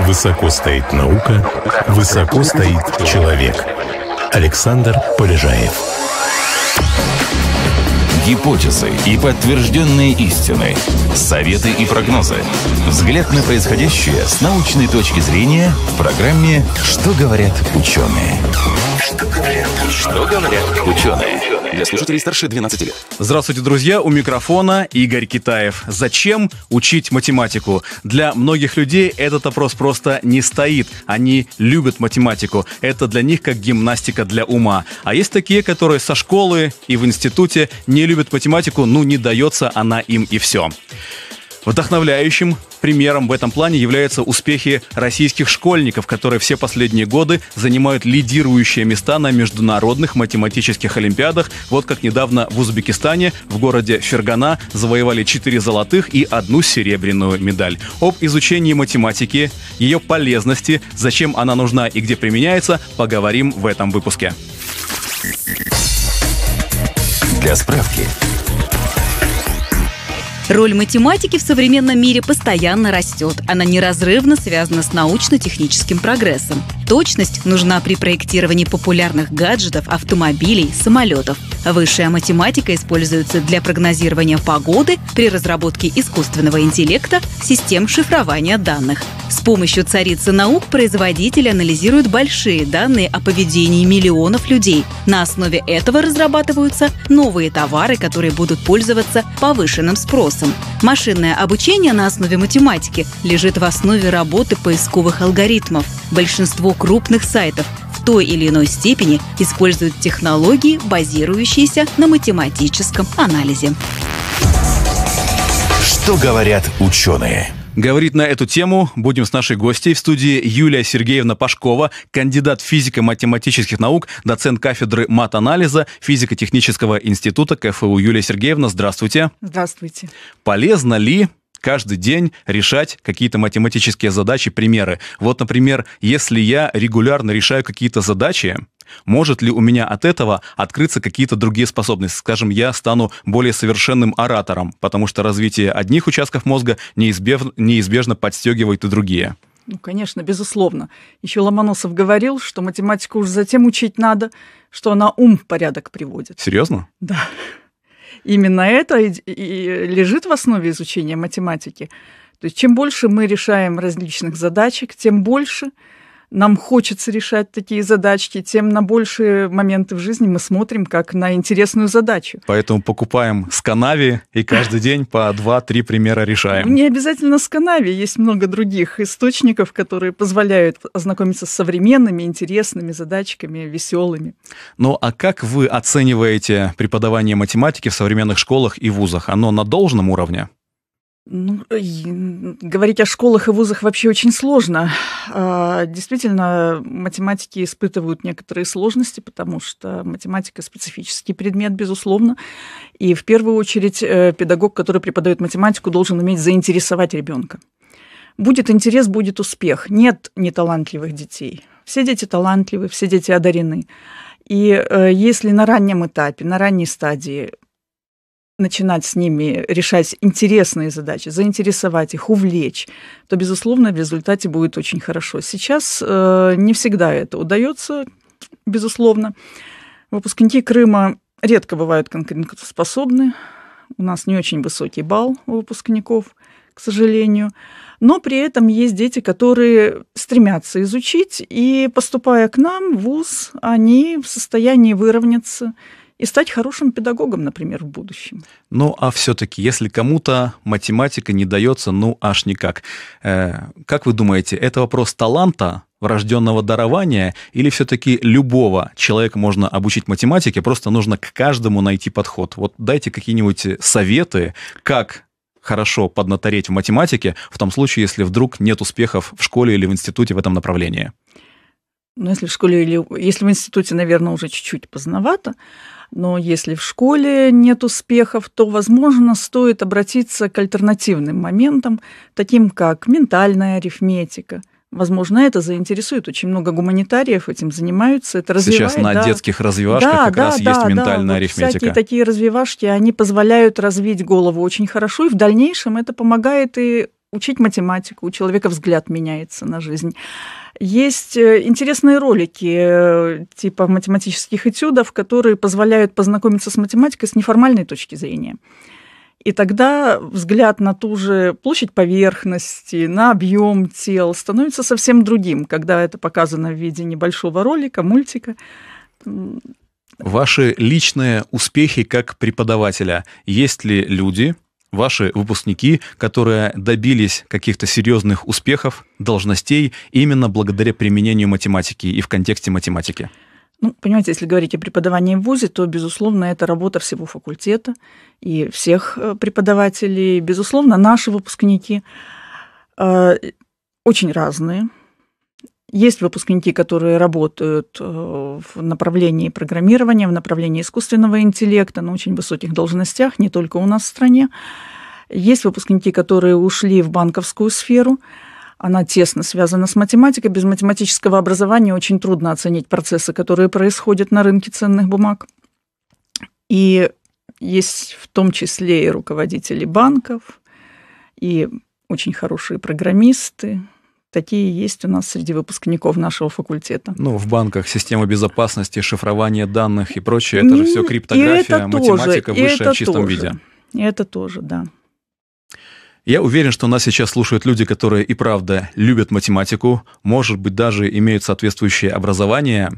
высоко стоит наука, высоко стоит человек. Александр Полежаев. Гипотезы и подтвержденные истины. Советы и прогнозы. Взгляд на происходящее с научной точки зрения в программе «Что говорят ученые». Что говорят, что говорят ученые? Для слушателей старше 12 лет. Здравствуйте, друзья! У микрофона Игорь Китаев. Зачем учить математику? Для многих людей этот вопрос просто не стоит. Они любят математику. Это для них как гимнастика для ума. А есть такие, которые со школы и в институте не любят математику, ну не дается она им и все. Вдохновляющим примером в этом плане являются успехи российских школьников, которые все последние годы занимают лидирующие места на международных математических олимпиадах. Вот как недавно в Узбекистане, в городе Фергана, завоевали 4 золотых и одну серебряную медаль. Об изучении математики, ее полезности, зачем она нужна и где применяется, поговорим в этом выпуске. Для справки, Роль математики в современном мире постоянно растет. Она неразрывно связана с научно-техническим прогрессом. Точность нужна при проектировании популярных гаджетов, автомобилей, самолетов. Высшая математика используется для прогнозирования погоды при разработке искусственного интеллекта, систем шифрования данных. С помощью царицы наук производитель анализирует большие данные о поведении миллионов людей. На основе этого разрабатываются новые товары, которые будут пользоваться повышенным спросом. Машинное обучение на основе математики лежит в основе работы поисковых алгоритмов. Большинство крупных сайтов в той или иной степени используют технологии, базирующиеся на математическом анализе. что говорят ученые? Говорить на эту тему будем с нашей гостьей в студии Юлия Сергеевна Пашкова, кандидат физико-математических наук, доцент кафедры мат-анализа физико-технического института КФУ. Юлия Сергеевна, здравствуйте. Здравствуйте. Полезно ли каждый день решать какие-то математические задачи, примеры? Вот, например, если я регулярно решаю какие-то задачи, может ли у меня от этого открыться какие-то другие способности? Скажем, я стану более совершенным оратором, потому что развитие одних участков мозга неизбежно, неизбежно подстегивает и другие. Ну, конечно, безусловно. Еще Ломоносов говорил, что математику уж затем учить надо, что она ум в порядок приводит. Серьезно? Да. Именно это и, лежит в основе изучения математики. То есть чем больше мы решаем различных задачек, тем больше нам хочется решать такие задачки, тем на большие моменты в жизни мы смотрим как на интересную задачу. Поэтому покупаем сканави и каждый день по 2-3 примера решаем. Не обязательно сканави, есть много других источников, которые позволяют ознакомиться с современными, интересными задачками, веселыми. Ну а как вы оцениваете преподавание математики в современных школах и вузах? Оно на должном уровне? Ну, говорить о школах и вузах вообще очень сложно. А, действительно, математики испытывают некоторые сложности, потому что математика специфический предмет, безусловно. И в первую очередь э, педагог, который преподает математику, должен уметь заинтересовать ребенка. Будет интерес, будет успех. Нет неталантливых детей. Все дети талантливы, все дети одарены. И э, если на раннем этапе, на ранней стадии начинать с ними решать интересные задачи, заинтересовать их, увлечь, то, безусловно, в результате будет очень хорошо. Сейчас э, не всегда это удается, безусловно. Выпускники Крыма редко бывают конкурентоспособны. У нас не очень высокий балл у выпускников, к сожалению. Но при этом есть дети, которые стремятся изучить, и поступая к нам в ВУЗ, они в состоянии выровняться и стать хорошим педагогом, например, в будущем. Ну, а все-таки, если кому-то математика не дается, ну, аж никак. Э, как вы думаете, это вопрос таланта, врожденного дарования, или все-таки любого человека можно обучить математике, просто нужно к каждому найти подход? Вот дайте какие-нибудь советы, как хорошо поднатореть в математике в том случае, если вдруг нет успехов в школе или в институте в этом направлении? Ну, если в школе или если в институте, наверное, уже чуть-чуть поздновато, но если в школе нет успехов, то, возможно, стоит обратиться к альтернативным моментам, таким как ментальная арифметика. Возможно, это заинтересует. Очень много гуманитариев этим занимаются. Это развивает, Сейчас на да. детских развивашках да, как да, раз да, есть да, ментальная вот арифметика. Всякие такие развивашки, они позволяют развить голову очень хорошо, и в дальнейшем это помогает и учить математику, у человека взгляд меняется на жизнь. Есть э, интересные ролики э, типа математических этюдов, которые позволяют познакомиться с математикой с неформальной точки зрения. И тогда взгляд на ту же площадь поверхности, на объем тел становится совсем другим, когда это показано в виде небольшого ролика, мультика. Ваши личные успехи как преподавателя. Есть ли люди, ваши выпускники, которые добились каких-то серьезных успехов, должностей именно благодаря применению математики и в контексте математики? Ну, понимаете, если говорить о преподавании в ВУЗе, то, безусловно, это работа всего факультета и всех э, преподавателей. Безусловно, наши выпускники э, очень разные. Есть выпускники, которые работают э, в направлении программирования, в направлении искусственного интеллекта на очень высоких должностях, не только у нас в стране. Есть выпускники, которые ушли в банковскую сферу, она тесно связана с математикой. Без математического образования очень трудно оценить процессы, которые происходят на рынке ценных бумаг. И есть в том числе и руководители банков, и очень хорошие программисты. Такие есть у нас среди выпускников нашего факультета. Ну, в банках система безопасности, шифрование данных и прочее, это же все криптография, математика тоже, в чистом тоже. виде. И это тоже, да. Я уверен, что нас сейчас слушают люди, которые и правда любят математику, может быть, даже имеют соответствующее образование.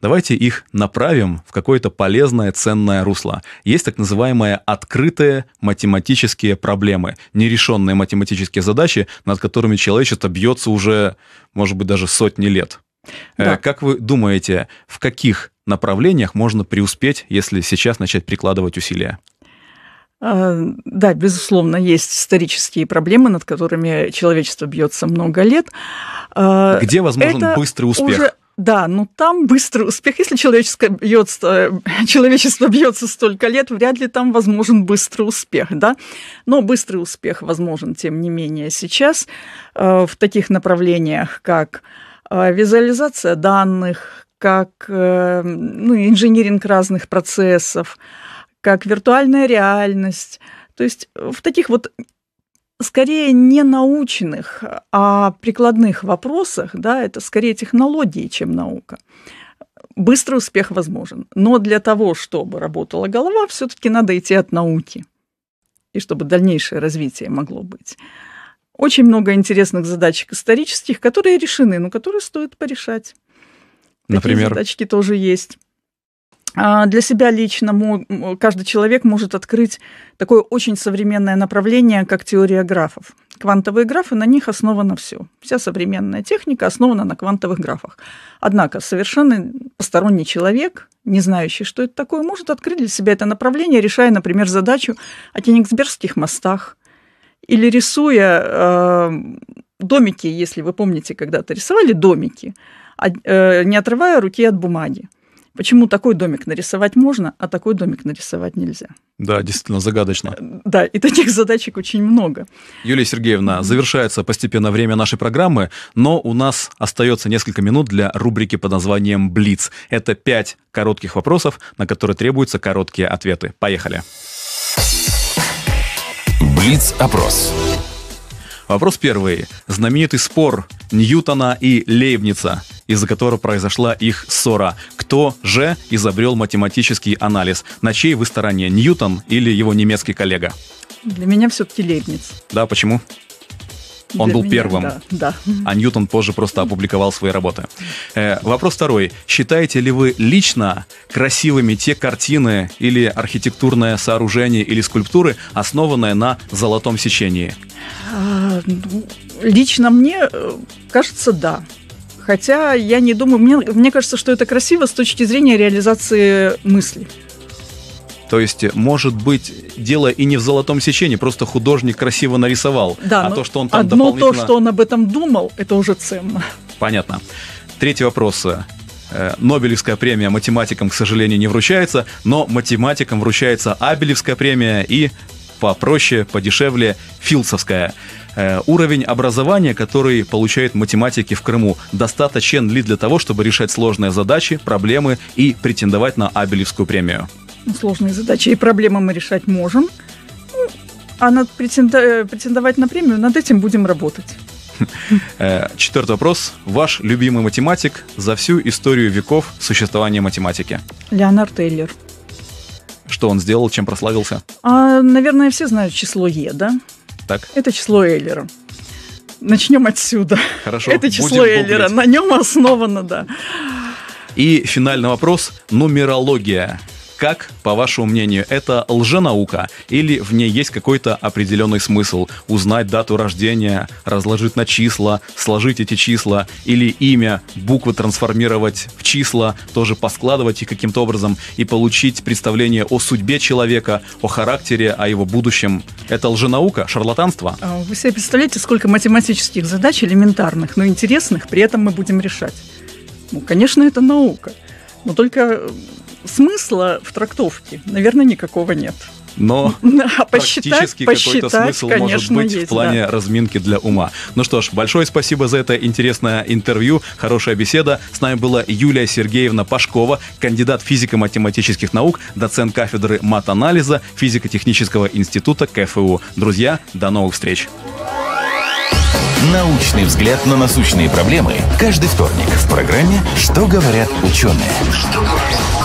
Давайте их направим в какое-то полезное, ценное русло. Есть так называемые открытые математические проблемы, нерешенные математические задачи, над которыми человечество бьется уже, может быть, даже сотни лет. Э, да. Как вы думаете, в каких направлениях можно преуспеть, если сейчас начать прикладывать усилия? А, да, безусловно, есть исторические проблемы, над которыми человечество бьется много лет. А, Где возможен Это быстрый успех? Уже, да, ну там быстрый успех. Если человечество бьется, человечество бьется столько лет, вряд ли там возможен быстрый успех, да. Но быстрый успех возможен, тем не менее, сейчас а, в таких направлениях, как визуализация данных, как э, ну, инжиниринг разных процессов, как виртуальная реальность. То есть в таких вот скорее не научных, а прикладных вопросах, да, это скорее технологии, чем наука. Быстрый успех возможен. Но для того, чтобы работала голова, все-таки надо идти от науки. И чтобы дальнейшее развитие могло быть. Очень много интересных задачек исторических, которые решены, но которые стоит порешать. Например? Такие задачки тоже есть. А, для себя лично каждый человек может открыть такое очень современное направление, как теория графов. Квантовые графы, на них основано все. Вся современная техника основана на квантовых графах. Однако совершенно посторонний человек, не знающий, что это такое, может открыть для себя это направление, решая, например, задачу о Кенигсбергских мостах или рисуя э, домики, если вы помните, когда-то рисовали домики, э, не отрывая руки от бумаги. Почему такой домик нарисовать можно, а такой домик нарисовать нельзя? Да, действительно загадочно. Да, и таких задачек очень много. Юлия Сергеевна, завершается постепенно время нашей программы, но у нас остается несколько минут для рубрики под названием «Блиц». Это пять коротких вопросов, на которые требуются короткие ответы. Поехали. Блиц-опрос. Вопрос первый. Знаменитый спор Ньютона и Лейбница, из-за которого произошла их ссора. Кто же изобрел математический анализ? На чьей вы стороне, Ньютон или его немецкий коллега? Для меня все-таки Лейбниц. Да, почему? Он Для был меня, первым, да, да. а Ньютон позже просто опубликовал свои работы. Э, вопрос второй. Считаете ли вы лично красивыми те картины или архитектурное сооружение или скульптуры, основанные на золотом сечении? А, ну, лично мне э, кажется, да. Хотя я не думаю, мне, мне кажется, что это красиво с точки зрения реализации мысли. То есть, может быть, дело и не в золотом сечении, просто художник красиво нарисовал. Да, а то, что он там одно дополнительно... то, что он об этом думал, это уже ценно. Понятно. Третий вопрос. Э, Нобелевская премия математикам, к сожалению, не вручается, но математикам вручается Абелевская премия и попроще, подешевле Филдсовская. Э, уровень образования, который получают математики в Крыму, достаточен ли для того, чтобы решать сложные задачи, проблемы и претендовать на Абелевскую премию? сложные задачи и проблемы мы решать можем. Ну, А над претендовать на премию, над этим будем работать. Э, четвертый вопрос. Ваш любимый математик за всю историю веков существования математики? Леонард Эйлер. Что он сделал, чем прославился? А, наверное, все знают число Е, да? Так. Это число Эйлера. Начнем отсюда. Хорошо. Это число Эйлера. На нем основано, да. И финальный вопрос. Нумерология как, по вашему мнению, это лженаука или в ней есть какой-то определенный смысл? Узнать дату рождения, разложить на числа, сложить эти числа или имя, буквы трансформировать в числа, тоже поскладывать их каким-то образом и получить представление о судьбе человека, о характере, о его будущем. Это лженаука, шарлатанство? А, вы себе представляете, сколько математических задач элементарных, но интересных, при этом мы будем решать? Ну, конечно, это наука. Но только смысла в трактовке, наверное, никакого нет. Но а практически какой-то смысл может быть есть, в плане да. разминки для ума. Ну что ж, большое спасибо за это интересное интервью, хорошая беседа. С нами была Юлия Сергеевна Пашкова, кандидат физико-математических наук, доцент кафедры мат-анализа физико-технического института КФУ. Друзья, до новых встреч! Научный взгляд на насущные проблемы каждый вторник в программе «Что говорят ученые». Что говорят ученые?